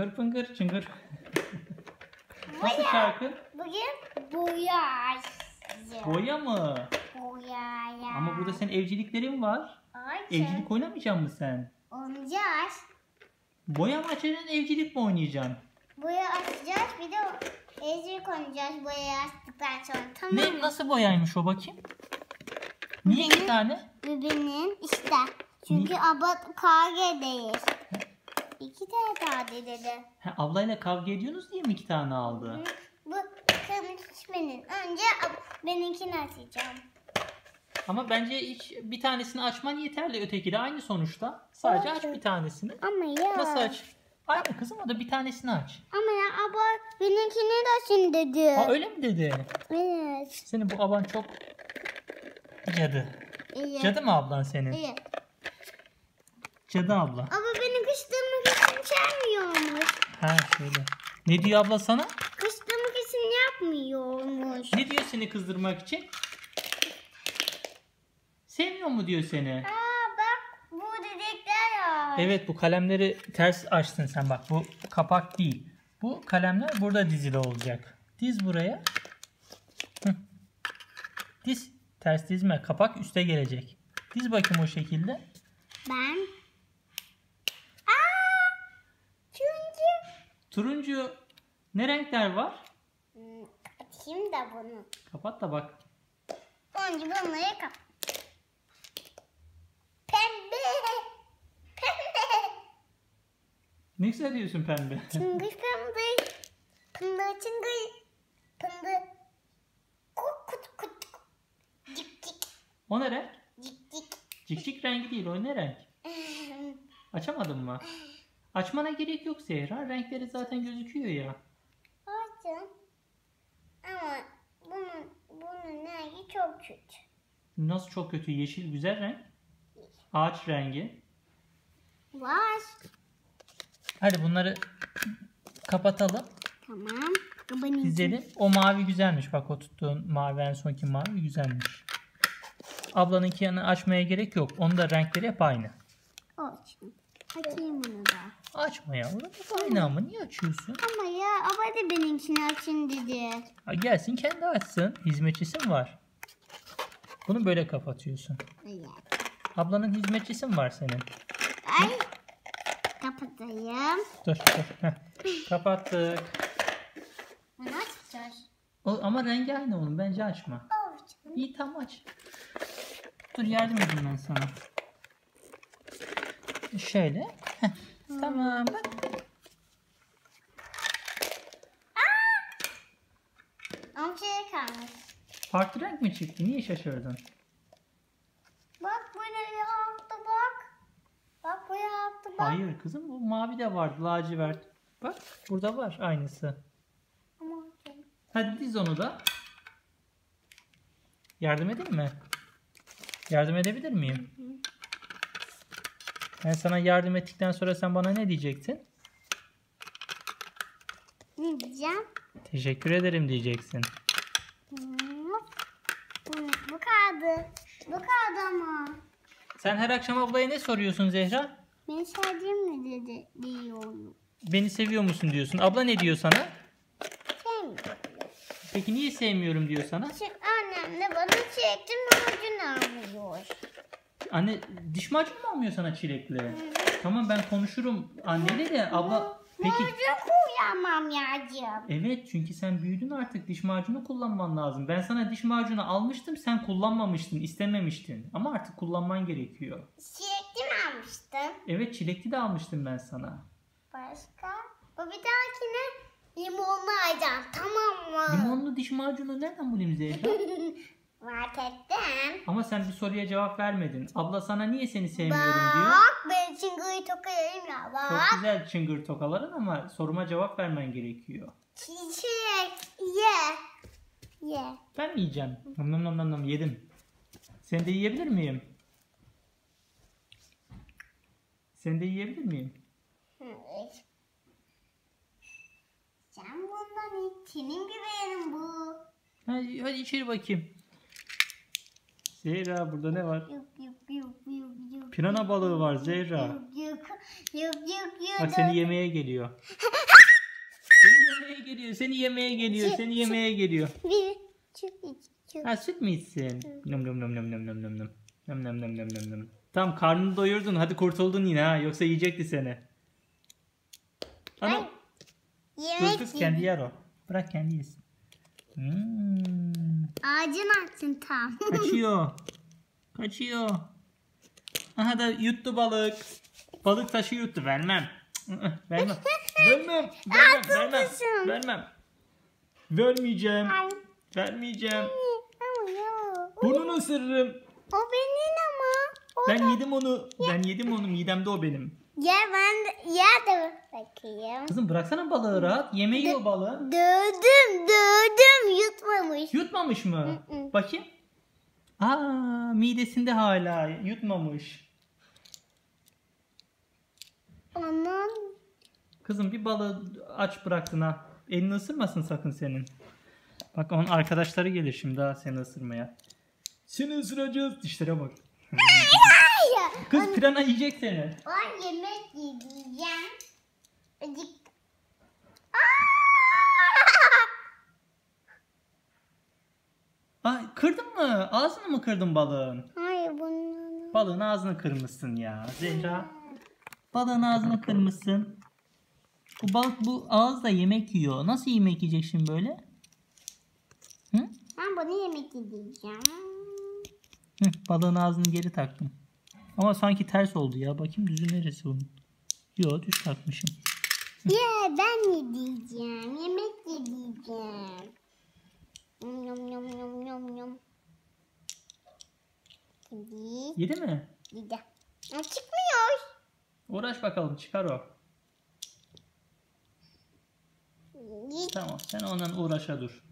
Çıngır pıngır çıngır. Nasıl şarkı? Bugün boya. Boya mı? Boya ya. Ama burada senin evciliklerin var. Ay, Evcilik oynamayacak mısın sen? Oynayacağız. Boya mı açacaksın evcilik mi oynayacaksın? Boya açacağız bir de evcilik oynayacağız boya açtıktan sonra. Tamam Ne mı? nasıl boyaymış o bakayım? Niye iki tane? Bebeğin işte. Çünkü abla KG'deyiz. İki tane KG dedi. Ha, ablayla kavga ediyorsunuz diye mi iki tane aldı? Bu kırmızı Önce ab- benimkini açacağım. Ama bence hiç bir tanesini açman yeterli. Öteki de aynı sonuçta. Sadece aç bir tanesini. Ama ya. Nasıl aç? Aynı kızım o da bir tanesini aç. Ama ya abla benimkini de açın dedi. Aa öyle mi dedi? Evet. Senin bu aban çok cadı. İyi. Cadı mı ablan senin? İyi. Cadı abla. Ama beni kıştırmak için çağırmıyormuş. Ha şöyle. Ne diyor abla sana? Kıştırmak için yapmıyormuş. Ne diyor seni kızdırmak için? Sevmiyor mu diyor seni? Aa bak bu dedekler var. Evet bu kalemleri ters açtın sen bak. Bu kapak değil. Bu kalemler burada dizili olacak. Diz buraya. Hı. Diz. Ters dizme. Kapak üste gelecek. Diz bakayım o şekilde. Ben. Aa! Çünkü. Turuncu ne renkler var? Açayım da bunu. Kapat da bak. Önce bunları kap. Pembe. Pembe. Ne güzel diyorsun pembe. Çıngır pembe. Pembe çıngır. Pembe. Kut kut kut. Cik cik. o ne renk? Cik cik. Cikcik rengi değil o ne renk? Açamadın mı? Açmana gerek yok Zehra. Renkleri zaten gözüküyor ya. Olsun. Ama bunun, bunun rengi çok kötü. Nasıl çok kötü. Yeşil güzel renk. Ağaç rengi. Var. Hadi bunları kapatalım. Tamam. Kabanın Dizelim. O mavi güzelmiş. Bak o tuttuğun mavi en sonki mavi güzelmiş. Ablanınki yanı açmaya gerek yok. Onun da renkleri hep aynı. Olsun. Açayım bunu da. Açma ya. O da hep aynı ama niye açıyorsun? Ama ya ama da benimkini açın dedi. Ha, gelsin kendi açsın. Hizmetçisi mi var? Bunu böyle kapatıyorsun. Evet. Ablanın hizmetçisi mi var senin? Ay. Kapatayım. Dur dur. Heh. Kapattık. Bunu açacağız. O, ama rengi aynı onun. Bence açma. Olsun. İyi tamam aç. Dur yardım edeyim ben sana. Şöyle. Heh. Tamam bak. Ama şey kalmış. Farklı renk mi çıktı? Niye şaşırdın? Bak bu ne yaptı bak. Bak bu yaptı bak. Hayır kızım bu mavi de vardı lacivert. Bak burada var aynısı. Ama Hadi diz onu da. Yardım edeyim mi? Yardım edebilir miyim? Ben sana yardım ettikten sonra sen bana ne diyeceksin? ne diyeceğim? Teşekkür ederim diyeceksin. Bu, kaldı. Bu kaldı ama. Sen her akşam ablaya ne soruyorsun Zehra? Ben sevdiğim mi dedi diyorum. Beni seviyor musun diyorsun. Abla ne diyor sana? Sevmiyorum. Peki niye sevmiyorum diyor sana? Şimdi annem de bana çekti macun almıyor. Anne diş macunu mu almıyor sana çilekli? Tamam ben konuşurum anneyle de abla peki Macun kullanmam yacım. evet çünkü sen büyüdün artık diş macunu kullanman lazım. Ben sana diş macunu almıştım sen kullanmamıştın istememiştin ama artık kullanman gerekiyor. Çilekli mi almıştım? Evet çilekli de almıştım ben sana. Başka? Bu bir dahakine limonlu alacağım tamam mı? Limonlu diş macunu nereden bulayım Zehra? Marketten. Ama sen bir soruya cevap vermedin. Abla sana niye seni sevmiyorum diyor. Bak ben çıngıyı tokayayım ya Çok bak. güzel çıngır tokaların ama soruma cevap vermen gerekiyor. Çiçek ye. Ye. Ben yiyeceğim? Nom nom nom nom yedim. Sen de yiyebilir miyim? Sen de yiyebilir miyim? Evet. Sen bundan iç. Senin güvenin bu. Hadi, hadi içeri bakayım. Zehra burada ne var? Pirana balığı var Zehra. Bak seni geliyor. yemeye geliyor. Seni yemeye geliyor. Seni yemeye geliyor. Çık, iki, çık. Ha süt mü içsin? Nom nom nom nom nom nom nom nom. Nom nom nom nom nom nom. Tamam karnını doyurdun. Hadi kurtuldun yine ha. Yoksa yiyecekti seni. Ana. Dur kız kendi yer o. Bırak kendi yesin. Hmm. Ağacın açsın tam. Kaçıyor. Kaçıyor. Aha da yuttu balık. Balık taşı yuttu. Vermem. Vermem. Vermem. Vermem. Vermem. Vermem. Vermeyeceğim. Vermeyeceğim. Burnunu ısırırım. o benim ama. O Ben yedim onu. Ben yedim onu. Midemde o benim. Ya ben ya da bakayım. Kızım bıraksana balığı rahat. Yemeği o balığı. Dövdüm dövdüm yutmamış. Yutmamış mı? Hı hı. Bakayım. Aa, midesinde hala yutmamış. Aman. Kızım bir balığı aç bıraktın ha. Elini ısırmasın sakın senin. Bak onun arkadaşları gelir şimdi ha seni ısırmaya. Seni ısıracağız. Dişlere bak. Kız pirana yiyecek seni. Ben yemek yiyeceğim. Acık. Ay kırdın mı? Ağzını mı kırdın balığın? Hayır bunun. Balığın ağzını kırmışsın ya Zehra. Balığın ağzını kırmışsın. Bu balık bu ağızda yemek yiyor. Nasıl yemek yiyecek şimdi böyle? Hı? Ben bunu yemek yiyeceğim. Hı, balığın ağzını geri taktım. Ama sanki ters oldu ya. Bakayım düzü neresi bunun? Yo düz takmışım. Ya ben yiyeceğim. Yemek yiyeceğim. Yum yum yum yum yum. Şimdi Yedi mi? yedi. Ama çıkmıyor. Uğraş bakalım çıkar o. Yedi. Tamam sen ondan uğraşa dur.